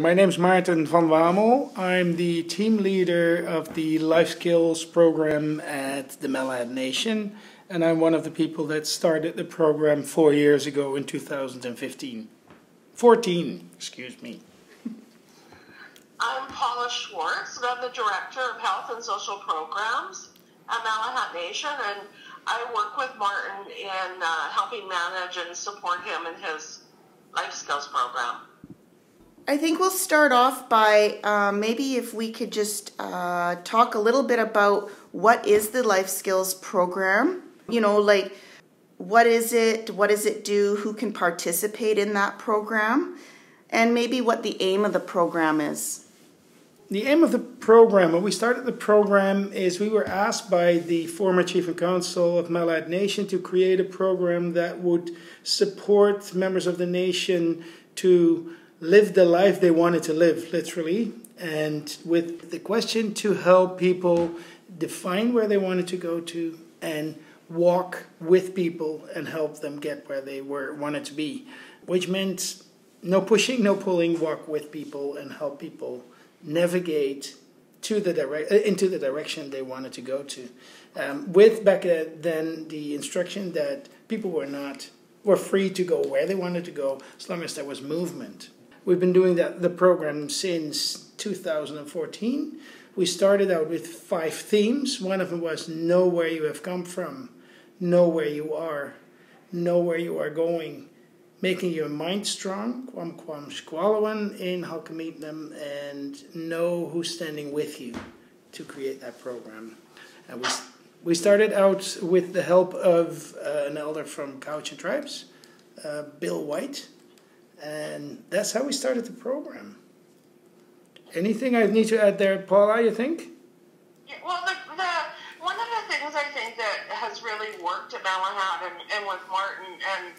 My name is Maarten van Wamel. I'm the team leader of the Life Skills program at the Malahat Nation, and I'm one of the people that started the program four years ago in 2015. 14, excuse me. I'm Paula Schwartz, and I'm the Director of Health and Social Programs at Malahat Nation, and I work with Martin in uh, helping manage and support him in his Life Skills program. I think we'll start off by uh, maybe if we could just uh, talk a little bit about what is the Life Skills program. You know, like what is it? What does it do? Who can participate in that program? And maybe what the aim of the program is. The aim of the program, when we started the program, is we were asked by the former Chief and Council of Malahat Nation to create a program that would support members of the nation to live the life they wanted to live, literally, and with the question to help people define where they wanted to go to and walk with people and help them get where they were wanted to be, which meant no pushing, no pulling, walk with people and help people navigate to the direct into the direction they wanted to go to. Um, with back then the instruction that people were not were free to go where they wanted to go as long as there was movement. We've been doing that the program since 2014. We started out with five themes. One of them was know where you have come from, know where you are, know where you are going, making your mind strong, kwam kwam squalawan in Halkameetnam, and know who's standing with you to create that program. And we, we started out with the help of uh, an elder from Cowichan Tribes, uh, Bill White and that's how we started the program. Anything I need to add there, Paula, you think? Yeah, well, the, the, one of the things I think that has really worked at Malahat and, and with Martin and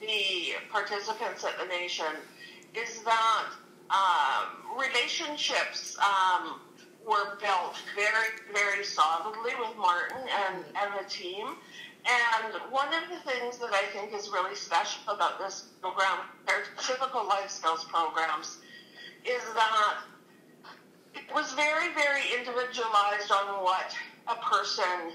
the participants at the nation is that um, relationships um, were built very, very solidly with Martin and, and the team. And one of the things that I think is really special about this program to typical life skills programs is that it was very, very individualized on what a person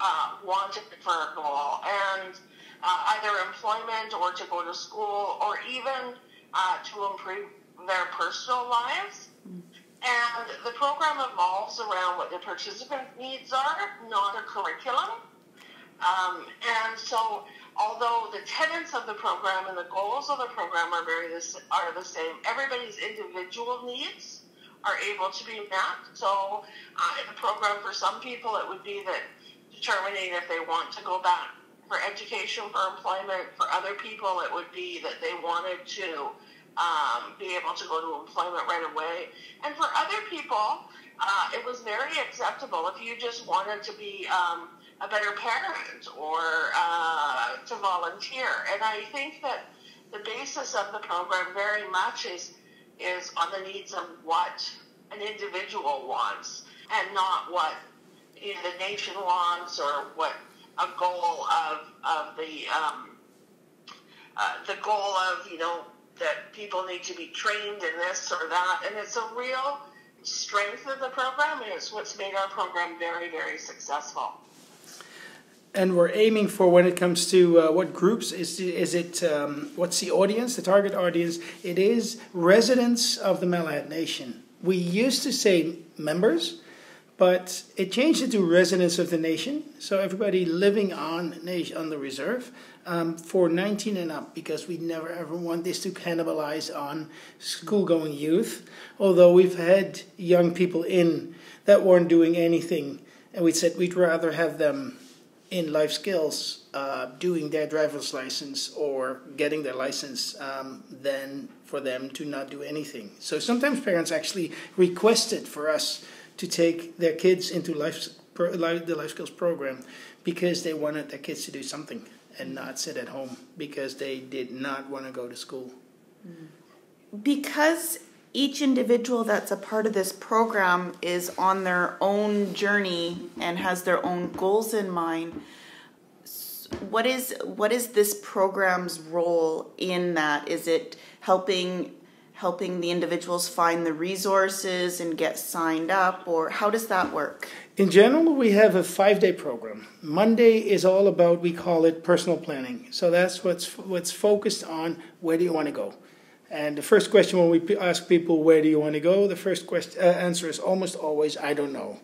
uh, wanted for a goal, and uh, either employment or to go to school or even uh, to improve their personal lives. And the program evolves around what the participant needs are, not a curriculum. Um, and so, although the tenets of the program and the goals of the program are very are the same, everybody's individual needs are able to be met. So, uh, in the program, for some people, it would be that determining if they want to go back for education, for employment. For other people, it would be that they wanted to um, be able to go to employment right away. And for other people, uh, it was very acceptable if you just wanted to be um, a better parent or uh, to volunteer. And I think that the basis of the program very much is is on the needs of what an individual wants and not what you know, the nation wants or what a goal of of the um, uh, the goal of you know that people need to be trained in this or that, and it's a real strength of the program, and it's what's made our program very very successful and we're aiming for when it comes to uh, what groups is is it um, what's the audience the target audience? It is residents of the Malahat Nation. We used to say members but it changed into residents of the nation. So everybody living on nation on the reserve um, for 19 and up because we never ever want this to cannibalize on school going youth. Although we've had young people in that weren't doing anything and we said we'd rather have them in life skills uh, doing their driver's license or getting their license um, than for them to not do anything. So sometimes parents actually requested for us to take their kids into life, the life skills program because they wanted their kids to do something and not sit at home because they did not want to go to school. Because each individual that's a part of this program is on their own journey and has their own goals in mind what is what is this program's role in that is it helping helping the individuals find the resources and get signed up, or how does that work? In general, we have a five day program. Monday is all about, we call it personal planning. So that's what's, what's focused on where do you want to go? And the first question when we ask people, where do you want to go? The first question, uh, answer is almost always, I don't know.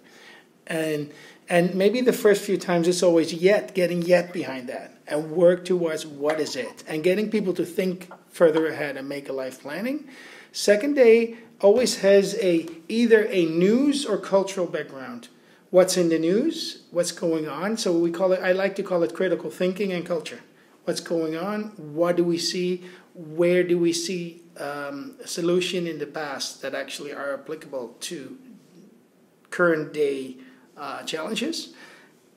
And, and maybe the first few times it's always yet, getting yet behind that and work towards what is it and getting people to think further ahead and make a life planning. Second day always has a either a news or cultural background what's in the news, what's going on. So we call it, I like to call it critical thinking and culture. What's going on? What do we see? Where do we see um, a solution in the past that actually are applicable to current day uh, challenges?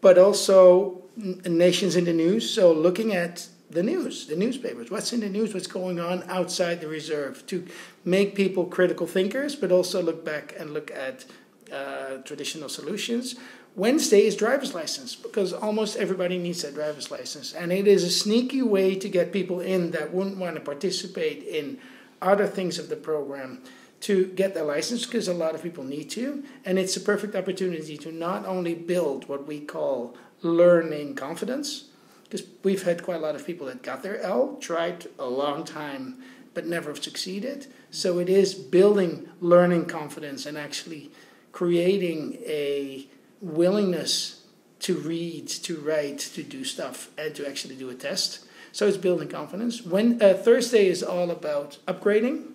But also nations in the news. So looking at the news, the newspapers, what's in the news, what's going on outside the reserve to make people critical thinkers, but also look back and look at uh, traditional solutions. Wednesday is driver's license because almost everybody needs a driver's license, and it is a sneaky way to get people in that wouldn't want to participate in other things of the program to get their license because a lot of people need to, and it's a perfect opportunity to not only build what we call learning confidence, because we've had quite a lot of people that got their L, tried a long time, but never have succeeded. So it is building learning confidence and actually creating a willingness to read, to write, to do stuff, and to actually do a test. So it's building confidence. When uh, Thursday is all about upgrading,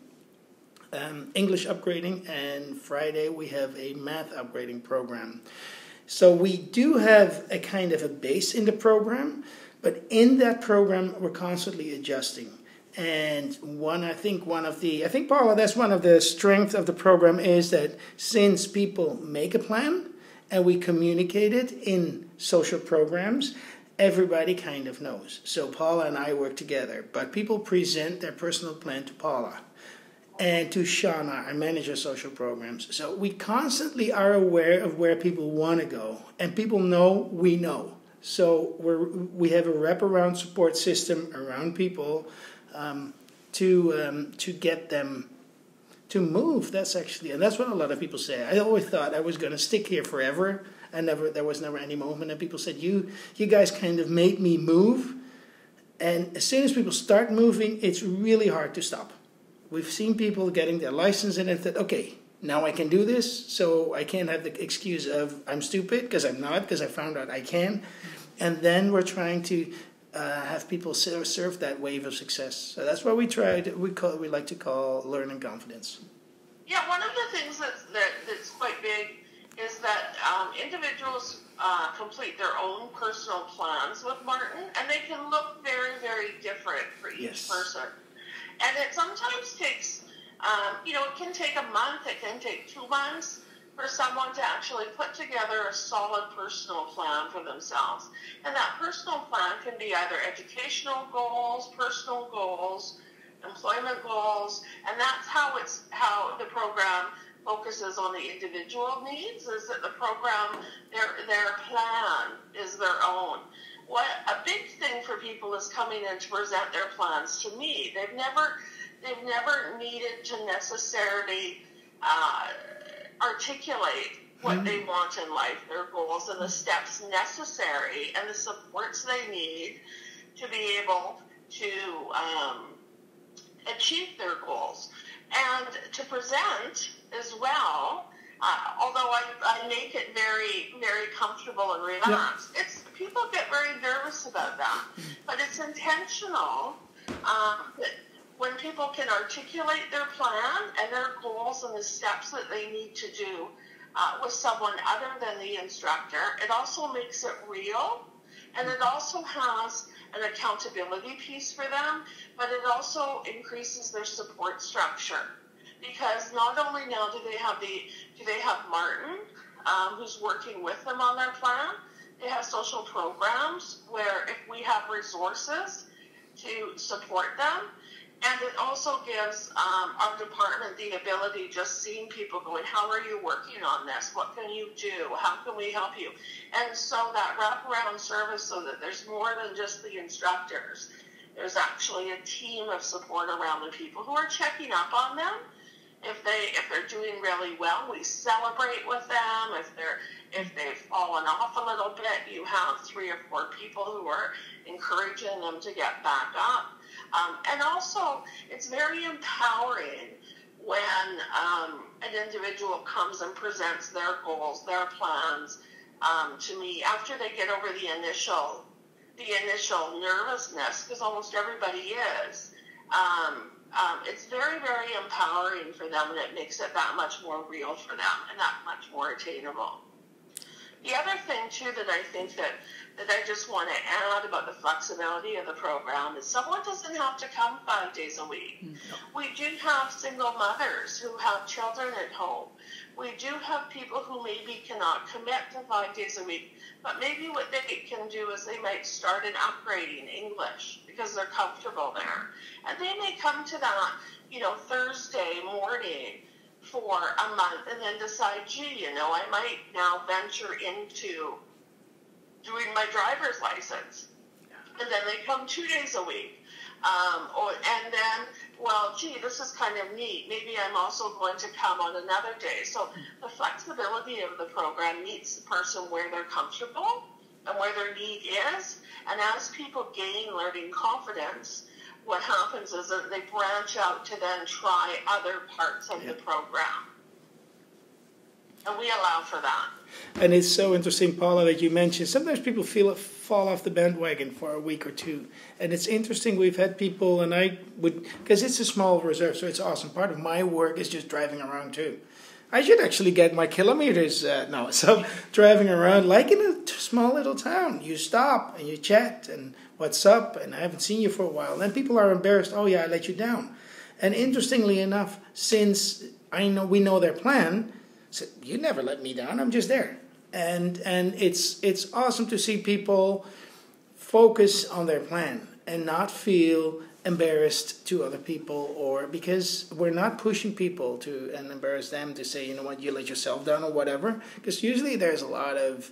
um, English upgrading, and Friday we have a math upgrading program. So we do have a kind of a base in the program, but in that program we're constantly adjusting. And one, I think, one of the, I think, Paula, that's one of the strengths of the program is that since people make a plan and we communicate it in social programs, everybody kind of knows. So Paula and I work together, but people present their personal plan to Paula and to Shauna, our manager of social programs. So we constantly are aware of where people want to go, and people know we know. So we're, we have a wraparound support system around people um, to um, to get them to move. That's actually, and that's what a lot of people say. I always thought I was going to stick here forever, and never there was never any moment. And people said, "You you guys kind of made me move." And as soon as people start moving, it's really hard to stop. We've seen people getting their license and it said, "Okay, now I can do this." So I can't have the excuse of I'm stupid because I'm not because I found out I can. And then we're trying to uh, have people surf that wave of success. So that's what we try. To, we call we like to call learning confidence. Yeah, one of the things that's that, that's quite big is that um, individuals uh, complete their own personal plans with Martin, and they can look very very different for each yes. person. And it sometimes takes, um, you know, it can take a month, it can take two months for someone to actually put together a solid personal plan for themselves. And that personal plan can be either educational goals, personal goals, employment goals, and that's how it's how the program focuses on the individual needs is that the program their their plan is their own. What a big thing for people is coming in to present their plans to me. They've never they've never needed to necessarily uh, articulate what mm-hmm. they want in life, their goals, and the steps necessary and the supports they need to be able to um, achieve their goals. And to present as well, uh, although I, I make it very, very comfortable and relaxed, yep. it's people get very nervous about that. Mm-hmm. But it's intentional um, that when people can articulate their plan and their goals and the steps that they need to do uh, with someone other than the instructor, it also makes it real. And it also has an accountability piece for them, but it also increases their support structure. Because not only now do they have the do they have Martin um, who's working with them on their plan, they have social programs where if we have resources to support them, and it also gives um, our department the ability, just seeing people going, how are you working on this? What can you do? How can we help you? And so that wraparound service so that there's more than just the instructors. there's actually a team of support around the people who are checking up on them. If they if they're doing really well, we celebrate with them. If they're if they've fallen off a little bit, you have three or four people who are encouraging them to get back up. Um, and also, it's very empowering when um, an individual comes and presents their goals, their plans um, to me after they get over the initial the initial nervousness, because almost everybody is. Um, um, it's very, very empowering for them, and it makes it that much more real for them and that much more attainable. The other thing too that I think that that I just want to add about the flexibility of the program is someone doesn't have to come five days a week. No. We do have single mothers who have children at home. We do have people who maybe cannot commit to five days a week, but maybe what they can do is they might start in upgrading English because they're comfortable there. And they may come to that, you know, Thursday morning for a month and then decide, gee, you know, I might now venture into doing my driver's license. And then they come two days a week. Um, or, and then, well, gee, this is kind of neat. Maybe I'm also going to come on another day. So the flexibility of the program meets the person where they're comfortable and where their need is. And as people gain learning confidence, what happens is that they branch out to then try other parts of yeah. the program. And we allow for that. And it's so interesting, Paula, that you mentioned sometimes people feel a fall off the bandwagon for a week or two. And it's interesting, we've had people, and I would, because it's a small reserve, so it's awesome. Part of my work is just driving around too. I should actually get my kilometers uh, now. So driving around like in a small little town, you stop and you chat and what's up, and I haven't seen you for a while. And then people are embarrassed. Oh yeah, I let you down. And interestingly enough, since I know we know their plan, so you never let me down. I'm just there, and and it's it's awesome to see people focus on their plan and not feel embarrassed to other people or because we're not pushing people to and embarrass them to say you know what you let yourself down or whatever because usually there's a lot of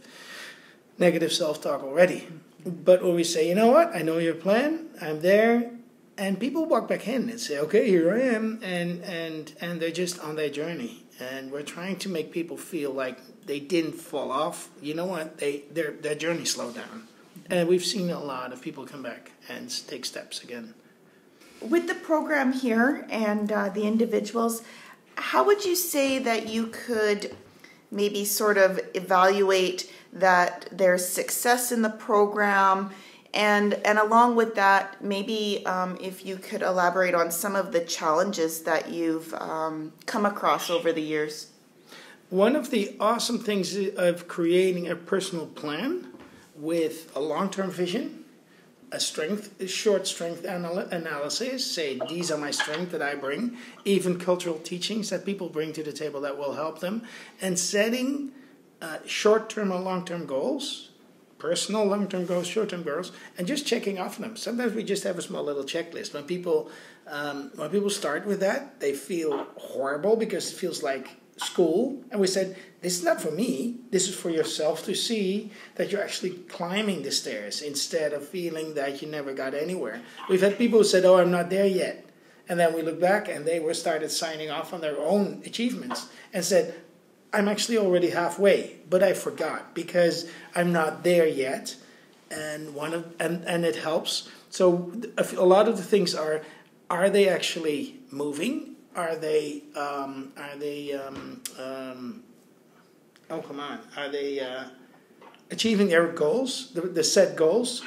negative self-talk already. But when we say you know what i know your plan i'm there and people walk back in and say okay here i am and and and they're just on their journey. And we're trying to make people feel like they didn't fall off. You know what they their their journey slowed down. And we've seen a lot of people come back and take steps again with the program here and uh, the individuals, how would you say that you could maybe sort of evaluate that there's success in the program? And, and along with that, maybe um, if you could elaborate on some of the challenges that you've um, come across over the years. One of the awesome things of creating a personal plan with a long term vision a strength, a short strength anal- analysis, say these are my strengths that I bring, even cultural teachings that people bring to the table that will help them, and setting uh, short term or long term goals, personal long term goals, short term goals, and just checking off them. Sometimes we just have a small little checklist. When people um, when people start with that, they feel horrible because it feels like school, and we said this is not for me. This is for yourself to see that you're actually climbing the stairs instead of feeling that you never got anywhere. We've had people who said, "Oh, I'm not there yet," and then we look back and they were started signing off on their own achievements and said, "I'm actually already halfway, but I forgot because I'm not there yet." And one of and and it helps. So a lot of the things are: are they actually moving? Are they um, are they um, um, oh come on, are they uh, achieving their goals, the, the set goals?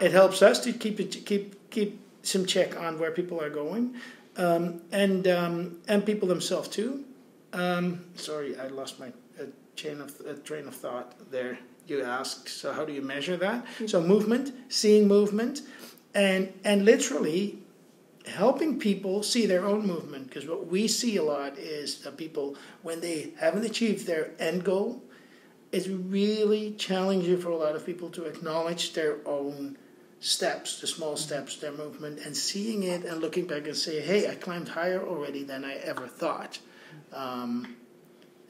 It helps us to keep it, keep keep some check on where people are going, um, and um, and people themselves too. Um, sorry, I lost my uh, chain of uh, train of thought there. You asked, so how do you measure that? Mm-hmm. So movement, seeing movement, and and literally helping people see their own movement because what we see a lot is that people when they haven't achieved their end goal it's really challenging for a lot of people to acknowledge their own steps the small steps their movement and seeing it and looking back and say hey i climbed higher already than i ever thought um,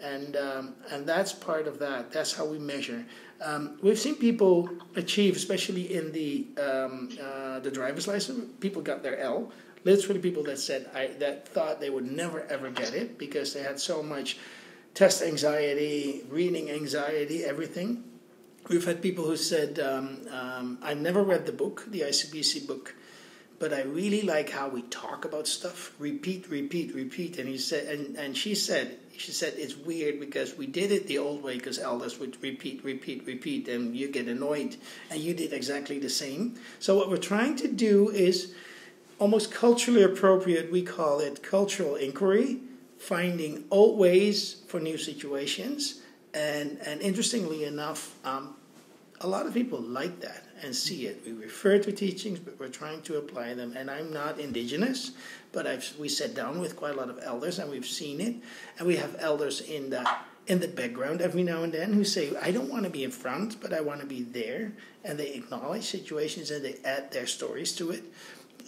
and um, and that's part of that. That's how we measure. Um, we've seen people achieve, especially in the um, uh, the driver's license. People got their L. Literally, people that said I that thought they would never ever get it because they had so much test anxiety, reading anxiety, everything. We've had people who said, um, um, "I've never read the book, the ICBC book." but I really like how we talk about stuff. Repeat, repeat, repeat. And he said, and, and she said, she said it's weird because we did it the old way because elders would repeat, repeat, repeat, and you get annoyed, and you did exactly the same. So what we're trying to do is almost culturally appropriate. We call it cultural inquiry, finding old ways for new situations, and and interestingly enough, um, a lot of people like that and see it. We refer to teachings, but we're trying to apply them. And I'm not indigenous, but I've, we sat down with quite a lot of elders and we've seen it. And we have elders in the in the background every now and then who say, I don't want to be in front, but I want to be there. And they acknowledge situations and they add their stories to it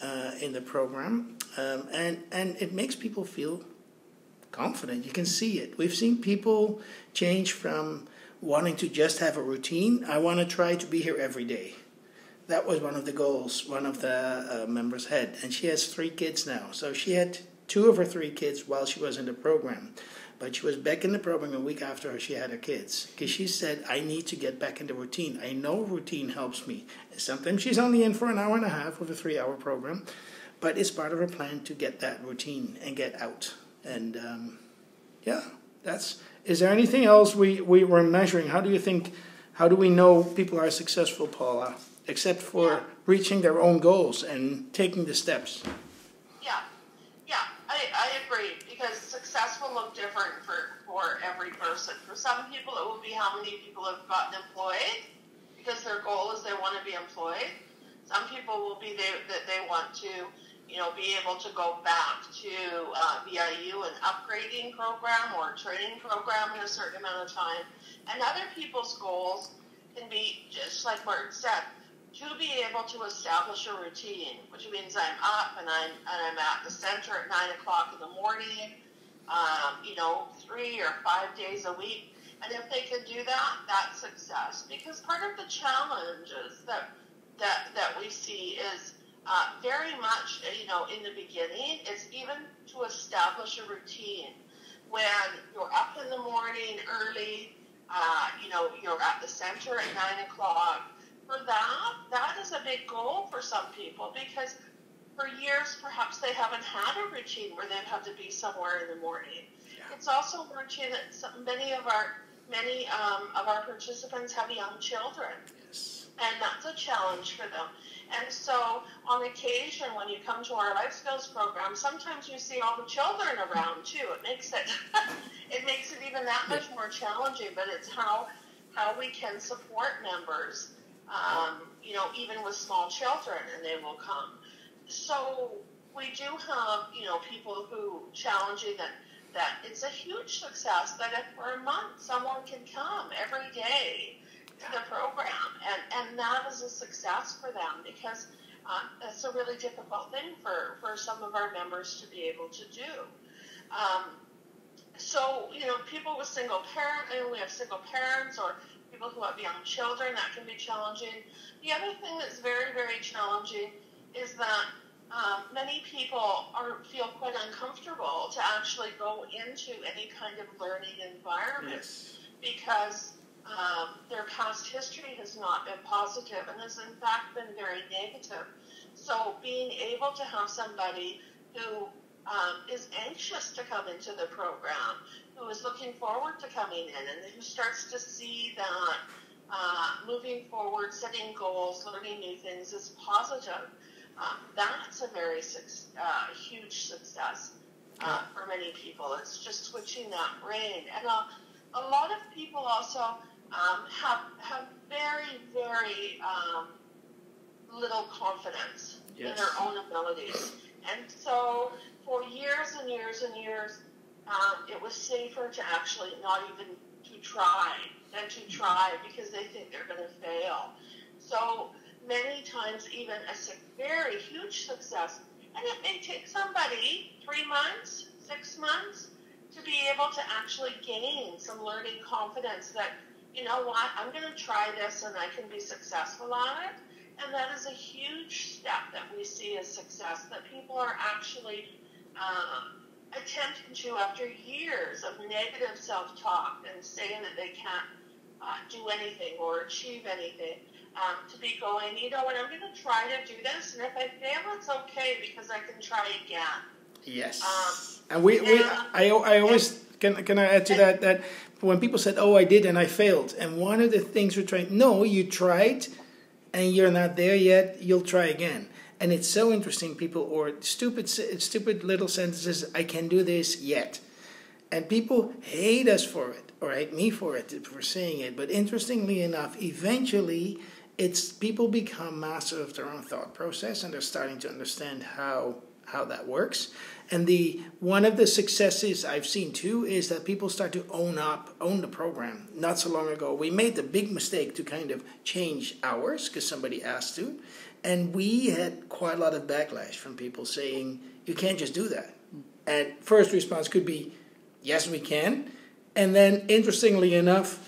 uh, in the program. Um, and, and it makes people feel confident. You can see it. We've seen people change from wanting to just have a routine. I want to try to be here every day that was one of the goals one of the uh, members had. And she has three kids now. So she had two of her three kids while she was in the program. But she was back in the program a week after she had her kids. Because she said, I need to get back into routine. I know routine helps me. Sometimes she's only in for an hour and a half with a three hour program. But it's part of her plan to get that routine and get out. And um, yeah, that's. Is there anything else we, we were measuring? How do you think, how do we know people are successful, Paula? Except for yeah. reaching their own goals and taking the steps. Yeah, yeah, I, I agree because success will look different for, for every person. For some people, it will be how many people have gotten employed because their goal is they want to be employed. Some people will be they, that they want to, you know, be able to go back to uh, VIU an upgrading program or training program in a certain amount of time. And other people's goals can be just like Martin said to be able to establish a routine, which means I'm up and I'm and I'm at the center at nine o'clock in the morning, um, you know, three or five days a week. And if they can do that, that's success. Because part of the challenges that that that we see is uh, very much, you know, in the beginning, is even to establish a routine. When you're up in the morning early, uh, you know, you're at the center at nine o'clock for that, that is a big goal for some people because for years perhaps they haven't had a routine where they've had to be somewhere in the morning. Yeah. It's also a routine that some, many of our many um, of our participants have young children, yes. and that's a challenge for them. And so, on occasion, when you come to our life skills program, sometimes you see all the children around too. It makes it it makes it even that much more challenging. But it's how how we can support members um, you know, even with small children, and they will come. So we do have, you know, people who challenging that that it's a huge success that if for a month someone can come every day to the program, and and that is a success for them because uh, that's a really difficult thing for for some of our members to be able to do. Um, so you know, people with single parent, and we have single parents or people who have young children, that can be challenging. The other thing that's very, very challenging is that um, many people are feel quite uncomfortable to actually go into any kind of learning environment yes. because um, their past history has not been positive and has in fact been very negative. So being able to have somebody who um, is anxious to come into the program, who is looking forward to coming in, and who starts to see that uh, moving forward, setting goals, learning new things is positive. Um, that's a very uh, huge success uh, for many people. It's just switching that brain, and a, a lot of people also um, have have very very um, little confidence yes. in their own abilities, and so for years and years and years, um, it was safer to actually not even to try than to try because they think they're going to fail. So many times, even a very huge success, and it may take somebody three months, six months to be able to actually gain some learning confidence that, you know what, I'm going to try this and I can be successful on it. And that is a huge step that we see as success that people are actually um, attempting to after years of negative self talk and saying that they can't uh, do anything or achieve anything. Um, to be going, you know what, I'm going to try to do this, and if I fail, it's okay because I can try again. Yes. Um, and we, we I, I always, can, can I add to that, that when people said, oh, I did and I failed, and one of the things we're trying, no, you tried and you're not there yet, you'll try again. And it's so interesting, people, or stupid, stupid little sentences, I can do this yet. And people hate us for it, or hate me for it, for saying it. But interestingly enough, eventually, it's people become master of their own thought process and they're starting to understand how how that works. And the one of the successes I've seen too is that people start to own up, own the program. Not so long ago, we made the big mistake to kind of change ours because somebody asked to, and we had quite a lot of backlash from people saying you can't just do that. And first response could be, yes, we can. And then, interestingly enough,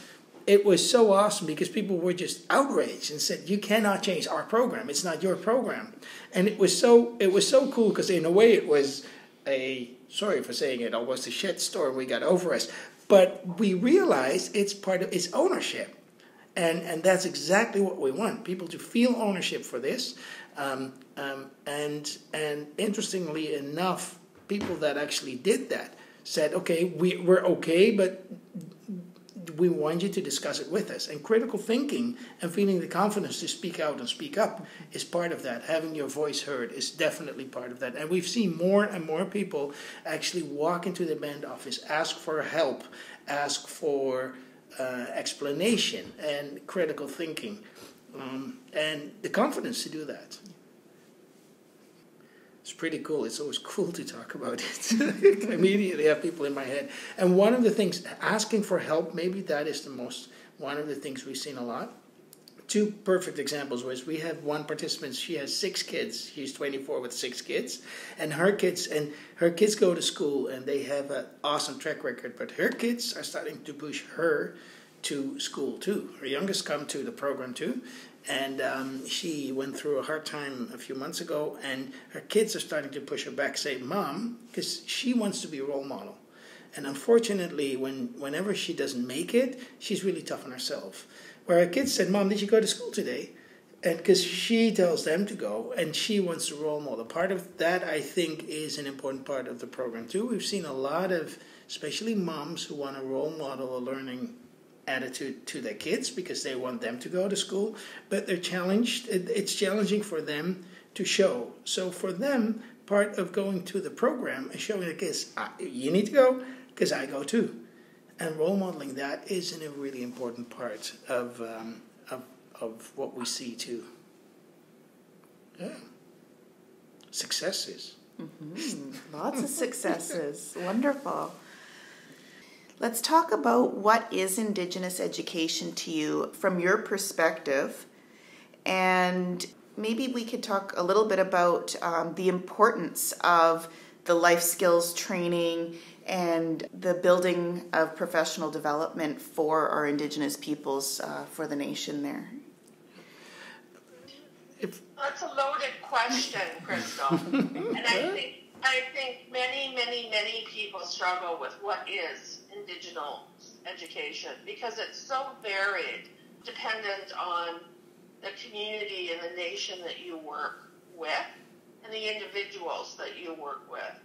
it was so awesome because people were just outraged and said, "You cannot change our program. It's not your program." And it was so it was so cool because in a way it was a sorry for saying it almost a shit storm we got over us, but we realized it's part of its ownership, and and that's exactly what we want people to feel ownership for this, um, um, and and interestingly enough, people that actually did that said, "Okay, we we're okay, but." we want you to discuss it with us. And critical thinking and feeling the confidence to speak out and speak up is part of that. Having your voice heard is definitely part of that. And we've seen more and more people actually walk into the band office, ask for help, ask for explanation and critical thinking, um, and the confidence to do that it's pretty cool. It's always cool to talk about it. immediately have people in my head. And one of the things, asking for help, maybe that is the most, one of the things we've seen a lot. Two perfect examples was we have one participant, she has six kids. She's 24 with six kids. And her kids, and her kids go to school and they have an awesome track record, but her kids are starting to push her to school too. Her youngest come to the program too, and um, she went through a hard time a few months ago and her kids are starting to push her back say mom because she wants to be a role model and unfortunately when whenever she doesn't make it she's really tough on herself where her kids said mom did you go to school today and because she tells them to go and she wants to role model part of that i think is an important part of the program too we've seen a lot of especially moms who want to role model a learning attitude to their kids because they want them to go to school, but they're challenged. It's challenging for them to show. So for them, part of going to the program is showing the kids, you need to go because I go too. And role modeling that is a really important part of, um, of, of what we see too. Yeah. Successes. Mm-hmm. Lots of successes. Wonderful. Let's talk about what is Indigenous education to you from your perspective. And maybe we could talk a little bit about um, the importance of the life skills training and the building of professional development for our Indigenous peoples uh, for the nation there. If, That's a loaded question, Crystal. and I think I think many, many, many people struggle with what is indigenous education because it's so varied, dependent on the community and the nation that you work with and the individuals that you work with.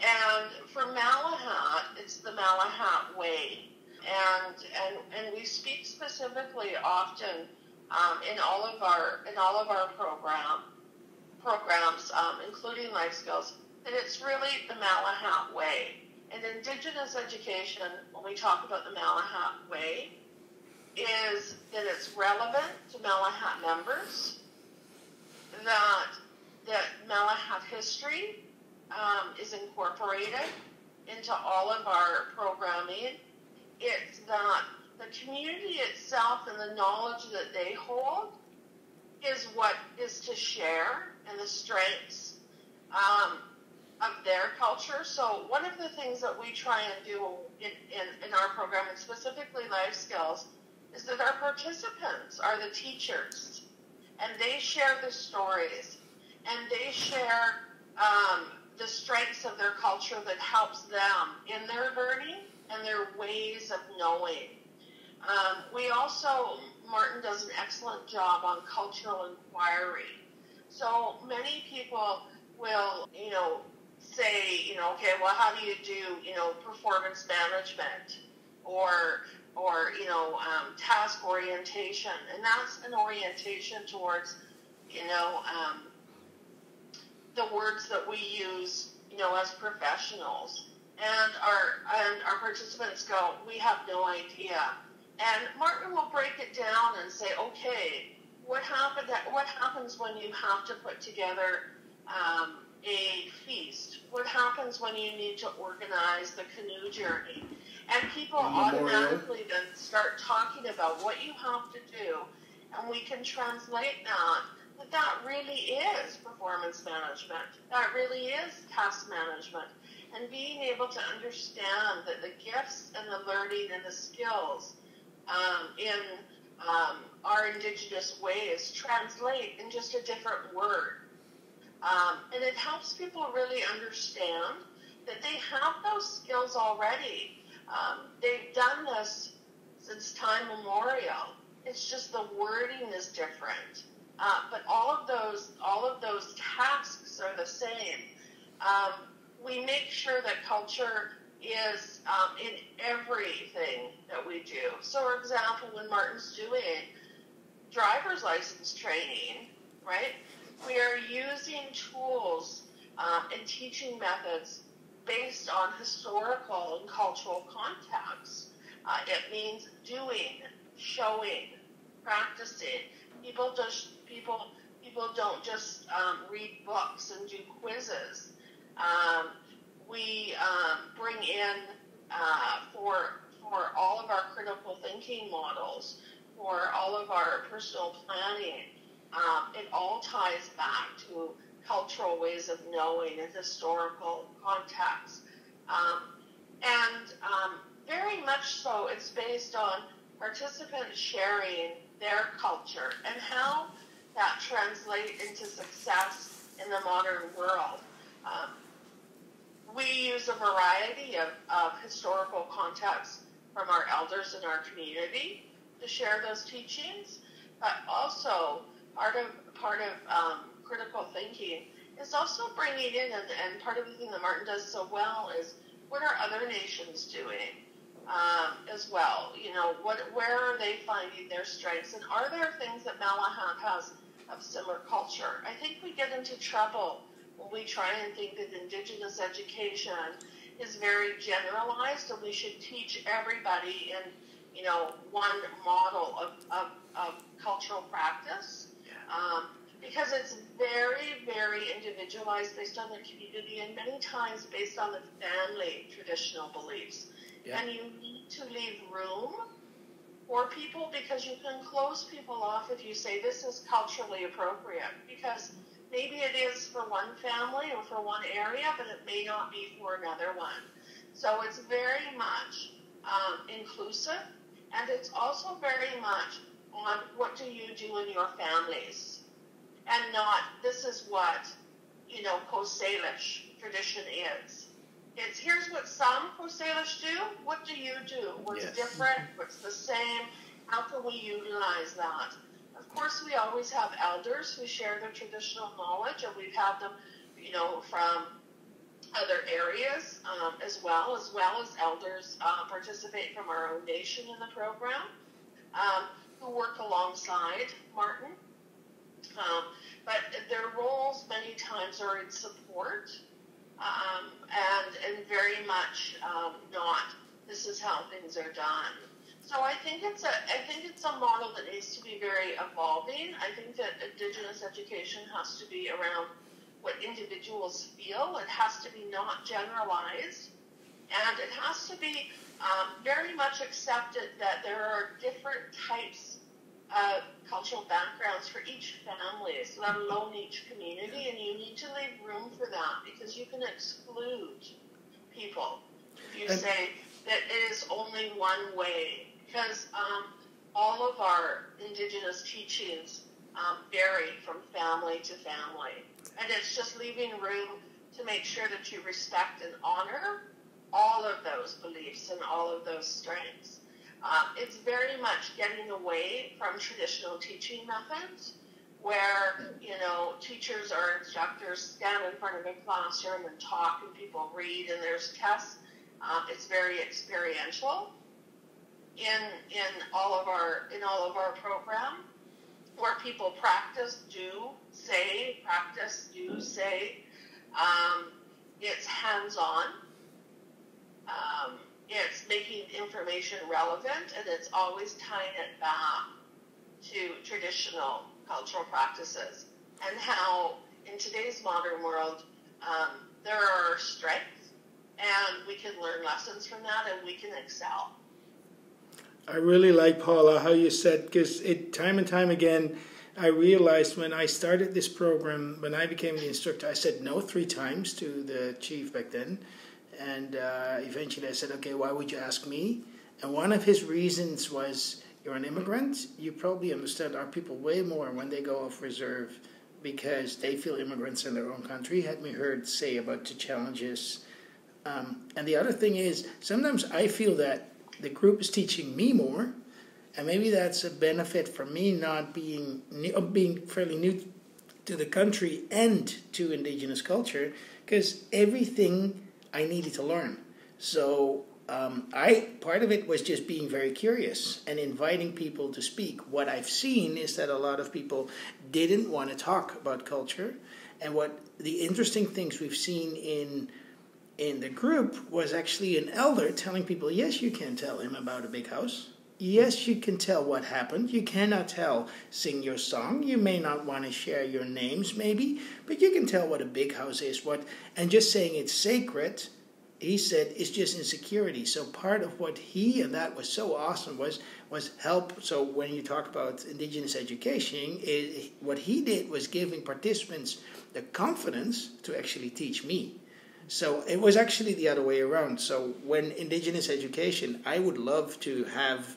And for Malahat, it's the Malahat way. And, and, and we speak specifically often um, in all of our in all of our program programs, um, including life skills, that it's really the Malahat way. And Indigenous education, when we talk about the Malahat way, is that it's relevant to Malahat members, that that Malahat history um, is incorporated into all of our programming. It's that the community itself and the knowledge that they hold is what is to share and the strengths. Um, of their culture. So one of the things that we try and do in, in, in our program, and specifically life skills, is that our participants are the teachers, and they share the stories, and they share um, the strengths of their culture that helps them in their learning and their ways of knowing. Um, we also, Martin does an excellent job on cultural inquiry. So many people will, you know, say, you know, okay, well, how do you do, you know, performance management or, or you know, um, task orientation, and that's an orientation towards, you know, um, the words that we use, you know, as professionals. And our and our participants go, we have no idea. And Martin will break it down and say, okay, what happened? What happens when you have to put together um, a feast? What happens when you need to organize the canoe journey? And people automatically then start talking about what you have to do, and we can translate that. That that really is performance management. That really is task management. And being able to understand that the gifts and the learning and the skills um, in um, our indigenous ways translate in just a different word. Um, and it helps people really understand that they have those skills already. Um, they've done this since time memorial. It's just the wording is different. Uh, but all of those, all of those tasks are the same. Um, we make sure that culture is um, in everything that we do. So, for example, when Martin's doing driver's license training, right? We are using tools um, and teaching methods based on historical and cultural context. Uh, it means doing, showing, practicing. People just people people don't just um, read books and do quizzes. Um, we um, bring in uh, for for all of our critical thinking models, for all of our personal planning. Um, it all ties back to cultural ways of knowing and historical context. Um, and very much so, it's based on participants sharing their culture and how that translate into success in the modern world. Um, we use a variety of, of historical contexts from our elders in our community to share those teachings, but also part of part of um, critical thinking is also bringing in, and, and part of the thing that Martin does so well is what are other nations doing um, as well? You know, what where are they finding their strengths, and are there things that Malahat has of similar culture? I think we get into trouble when we try and think that Indigenous education is very generalized, and we should teach everybody in you know one model of, of, of cultural practice. Um, because it's very, very individualized based on the community and many times based on the family traditional beliefs. Yeah. And you need to leave room for people because you can close people off if you say this is culturally appropriate because maybe it is for one family or for one area, but it may not be for another one. So it's very much um, inclusive and it's also very much on what do you do in your families and not this is what you know Salish tradition is. It's here's what some Coast Salish do. What do you do? What's yes. different? What's the same? How can we utilize that? Of course, we always have elders who share their traditional knowledge, and we've had them, you know, from other areas um, as well, as well as elders uh, participate from our own nation in the program, um, who work alongside Martin um, but their roles many times are in support um, and, and very much um, not this is how things are done. So I think it's a I think it's a model that needs to be very evolving. I think that Indigenous education has to be around what individuals feel. It has to be not generalized, and it has to be um, very much accepted that there are different types uh, cultural backgrounds for each family, so let alone each community, and you need to leave room for that because you can exclude people if you and say that it is only one way. Because um, all of our Indigenous teachings um, vary from family to family, and it's just leaving room to make sure that you respect and honor all of those beliefs and all of those strengths. Um, it's very much getting away from traditional teaching methods where, you know, teachers or instructors stand in front of a classroom and talk and people read and there's tests. Um, it's very experiential in in all of our in all of our program where people practice, do, say, practice, do, say. Um, it's hands-on. Um, it's making information relevant and it's always tying it back to traditional cultural practices and how in today's modern world um, there are strengths and we can learn lessons from that and we can excel. I really like Paula how you said because it time and time again I realized when I started this program when I became the instructor I said no three times to the chief back then and uh, eventually I said, okay, why would you ask me? And one of his reasons was, you're an immigrant. You probably understand our people way more when they go off reserve because they feel immigrants in their own country. Had me heard say about the challenges. Um, and the other thing is, sometimes I feel that the group is teaching me more, and maybe that's a benefit for me not being new, being fairly new to the country and to indigenous culture, because everything I needed to learn. So um, I part of it was just being very curious and inviting people to speak. What I've seen is that a lot of people didn't want to talk about culture, and what the interesting things we've seen in in the group was actually an elder telling people, yes, you can tell him about a big house. Yes, you can tell what happened. You cannot tell, sing your song. You may not want to share your names, maybe, but you can tell what a big house is. What and just saying it's sacred, he said, it's just insecurity. So part of what he and that was so awesome was was help. So when you talk about indigenous education, it, what he did was giving participants the confidence to actually teach me. So it was actually the other way around. So when indigenous education, I would love to have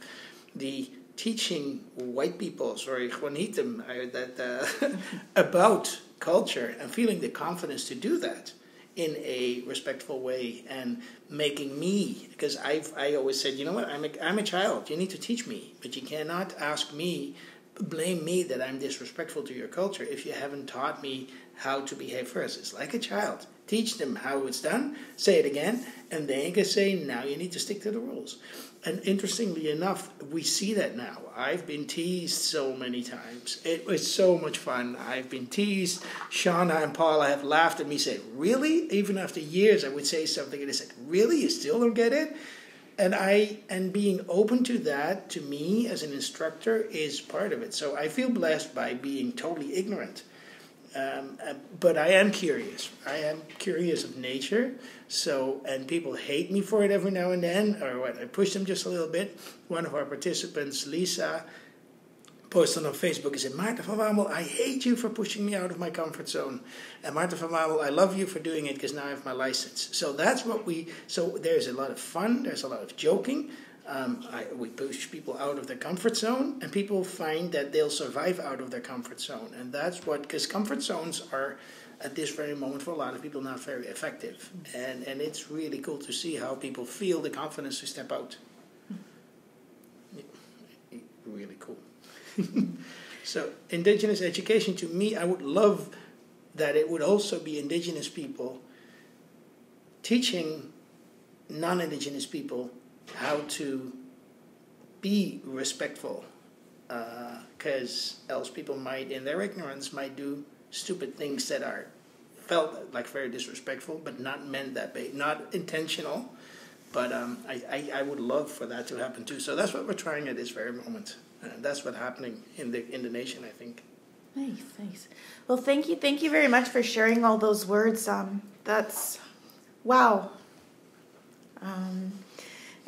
the teaching white people, sorry, Juanitum, that uh, about culture and feeling the confidence to do that in a respectful way and making me because I've I always said you know what? I'm a, I'm a child. You need to teach me. But you cannot ask me blame me that I'm disrespectful to your culture if you haven't taught me how to behave first. It's like a child teach them how it's done, say it again, and they can say, now you need to stick to the rules. And interestingly enough, we see that now. I've been teased so many times. It was so much fun. I've been teased. Shauna and Paula have laughed at me, said, Really? Even after years, I would say something, and they said, Really? You still don't get it? And I and being open to that to me as an instructor is part of it. So I feel blessed by being totally ignorant um, uh, but I am curious. I am curious of nature. So, and people hate me for it every now and then, or when I push them just a little bit. One of our participants, Lisa, posted on Facebook and said, Marta van Wamel, I hate you for pushing me out of my comfort zone. And Marta van Wamel, I love you for doing it because now I have my license. So that's what we, so there's a lot of fun, there's a lot of joking, um, I, we push people out of their comfort zone, and people find that they'll survive out of their comfort zone. And that's what, because comfort zones are, at this very moment, for a lot of people, not very effective. And, and it's really cool to see how people feel the confidence to step out. Really cool. so, Indigenous education, to me, I would love that it would also be Indigenous people teaching non Indigenous people how to be respectful because uh, else people might in their ignorance might do stupid things that are felt like very disrespectful but not meant that way not intentional. But um, I, I, I, would love for that to happen too. So that's what we're trying at this very moment. Uh, that's what's happening in the in the nation i think. Nice nice. Well thank you thank you very much for sharing all those words. Um, that's wow. Um, And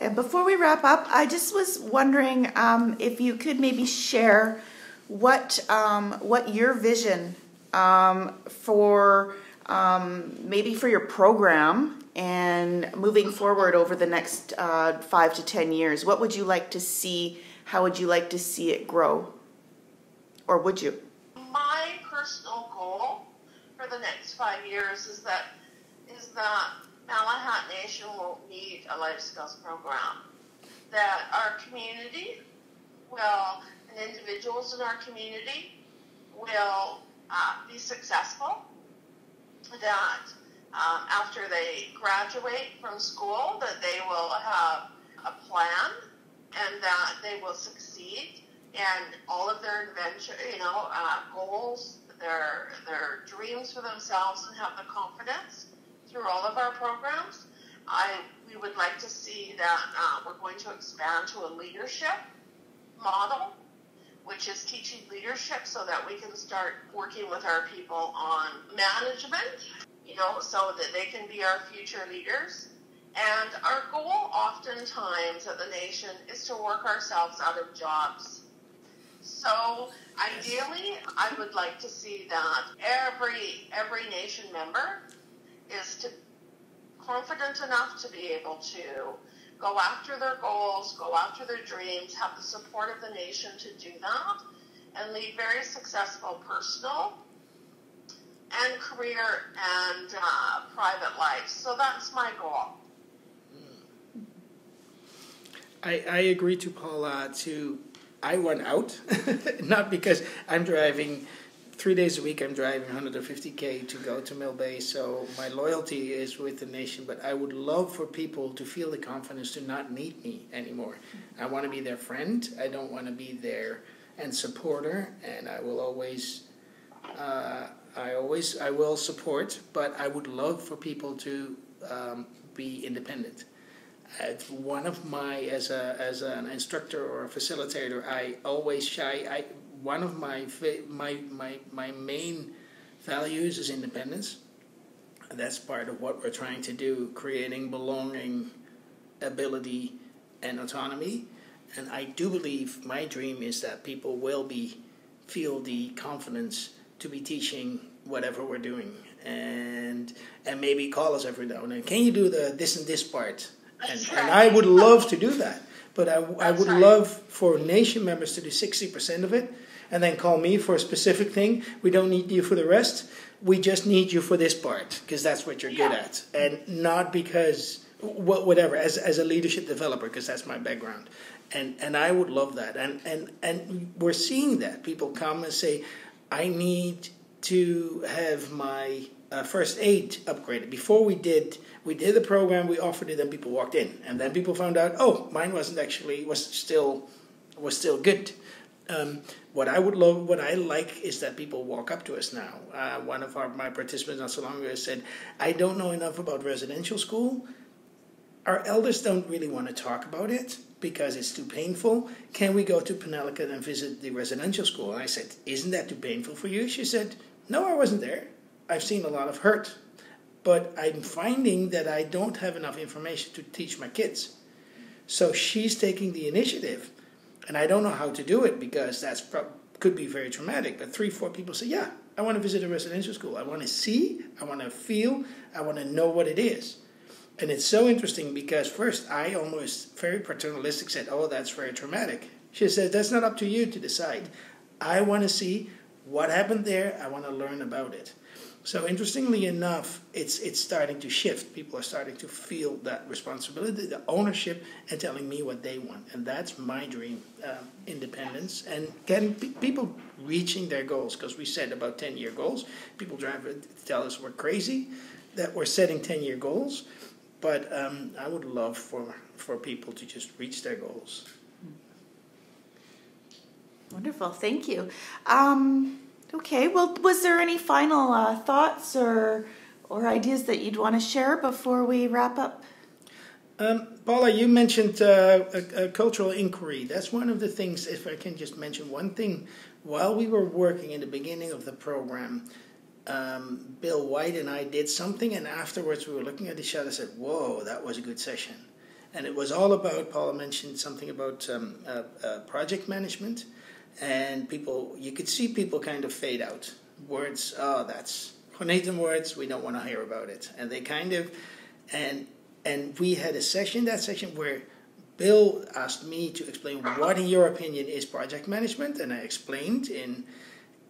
before we wrap up, I just was wondering um, if you could maybe share what um, what your vision um, for um, maybe for your program and moving forward over the next uh, five to ten years. What would you like to see? How would you like to see it grow? Or would you? My personal goal for the next five years is that is that Malahat Nation will need a life skills program. That our community will, and individuals in our community will uh, be successful. That um, after they graduate from school, that they will have a plan and that they will succeed and all of their adventure, you know, uh, goals, their their dreams for themselves, and have the confidence through all of our programs. I we would like to see that uh, we're going to expand to a leadership model, which is teaching leadership so that we can start working with our people on management, you know, so that they can be our future leaders. And our goal oftentimes at the nation is to work ourselves out of jobs. So ideally, I would like to see that every every nation member is to confident enough to be able to go after their goals, go after their dreams, have the support of the nation to do that, and lead very successful personal and career and uh, private life. So that's my goal. I, I agree to Paula to I want out, not because I'm driving three days a week. I'm driving 150k to go to Mill Bay, so my loyalty is with the nation. But I would love for people to feel the confidence to not need me anymore. I want to be their friend. I don't want to be their and supporter, and I will always. Uh, I always I will support, but I would love for people to um, be independent it's one of my as a as an instructor or a facilitator i always shy i one of my my my my main values is independence. That's part of what we're trying to do creating belonging ability and autonomy. And i do believe my dream is that people will be feel the confidence to be teaching whatever we're doing. And and maybe call us every now and then can you do the this and this part? And, and I would love to do that. But I, I would love for nation members to do 60% of it and then call me for a specific thing. We don't need you for the rest. We just need you for this part because that's what you're yeah. good at. And not because, whatever, as, as a leadership developer, because that's my background. And, and I would love that. And, and, and we're seeing that. People come and say, I need to have my uh, first aid upgraded. Before we did we did the program, we offered it, and people walked in, and then people found out, oh, mine wasn't actually was still was still good. Um, what I would love, what I like, is that people walk up to us now. Uh, one of our my participants not so long ago said, "I don't know enough about residential school. Our elders don't really want to talk about it because it's too painful. Can we go to Penelakut and visit the residential school?" And I said, "Isn't that too painful for you?" She said, "No, I wasn't there. I've seen a lot of hurt but I'm finding that I don't have enough information to teach my kids. So she's taking the initiative, and I don't know how to do it because that's pro- could be very traumatic. But three, four people say, "Yeah, I want to visit a residential school. I want to see, I want to feel, I want to know what it is." And it's so interesting because first I almost very paternalistic said, "Oh, that's very traumatic." She said, "That's not up to you to decide. I want to see what happened there. I want to learn about it." So interestingly enough, it's it's starting to shift. People are starting to feel that responsibility, the ownership, and telling me what they want, and that's my dream: uh, independence and getting pe- people reaching their goals. Because we set about ten year goals. People drive tell us we're crazy that we're setting ten year goals, but um, I would love for for people to just reach their goals. Wonderful, thank you. Um, Okay, well, was there any final uh, thoughts or or ideas that you'd want to share before we wrap up? Um, Paula, you mentioned uh, a, a, cultural inquiry. That's one of the things, if I can just mention one thing. While we were working in the beginning of the program, um, Bill White and I did something, and afterwards we were looking at each other and said, Whoa, that was a good session. and it was all about. Paula mentioned something about um, uh, uh, project management, and people. You could see people kind of fade out. Words. Oh, that's Nathan words. We don't want to hear about it, and they kind of, and and we had a session. That session where Bill asked me to explain what, in your opinion, is project management, and I explained in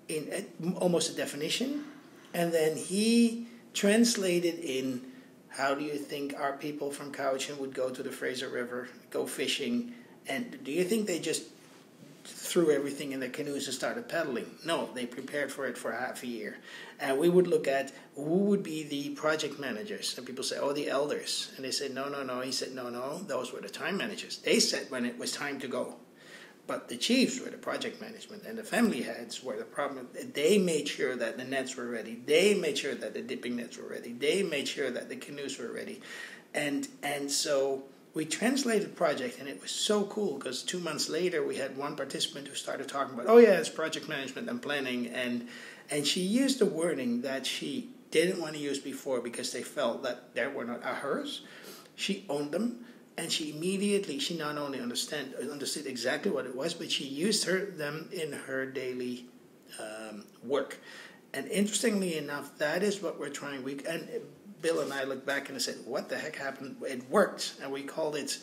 in a, almost a definition, and then he translated in how do you think our people from Cowichan would go to the Fraser River, go fishing, and do you think they just threw everything in their canoes and started pedaling? No, they prepared for it for half a year. And we would look at who would be the project managers. And people say, oh, the elders. And they said, no, no, no. He said, no, no, those were the time managers. They said when it was time to go. But the chiefs were the project management, and the family heads were the problem. They made sure that the nets were ready. They made sure that the dipping nets were ready. They made sure that the canoes were ready, and and so we translated project, and it was so cool because two months later we had one participant who started talking about, oh yeah, it's project management and planning, and and she used the wording that she didn't want to use before because they felt that they were not hers. She owned them and she immediately she not only understand understood exactly what it was, but she used her them in her daily um, work. And interestingly enough, that is what we're trying. We and Bill and I looked back and said, "What the heck happened?" It worked, and we called it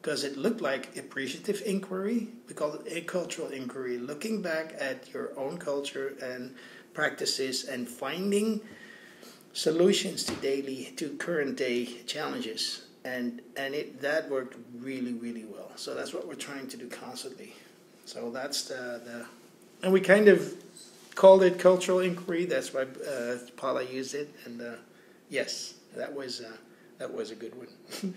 because it looked like appreciative inquiry. We called it a cultural inquiry, looking back at your own culture and practices and finding solutions to daily to current day challenges and and it that worked really really well. So that's what we're trying to do constantly. So that's the, the and we kind of called it cultural inquiry. That's why uh, Paula used it, and uh, yes, that was uh, that was a good one.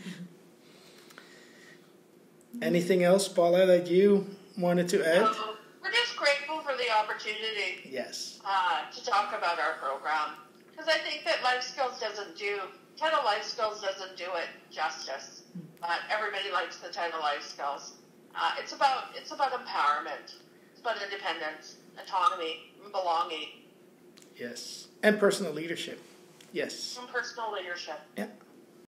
Anything else, Paula, that you wanted to add? Um, we're just grateful for the opportunity. Yes. Uh, to talk about our program because I think that life skills doesn't do title life skills doesn't do it justice. But everybody likes the title life skills. Uh, it's about it's about empowerment. It's about independence, autonomy, belonging. Yes, and personal leadership. Yes. And personal leadership. Yeah.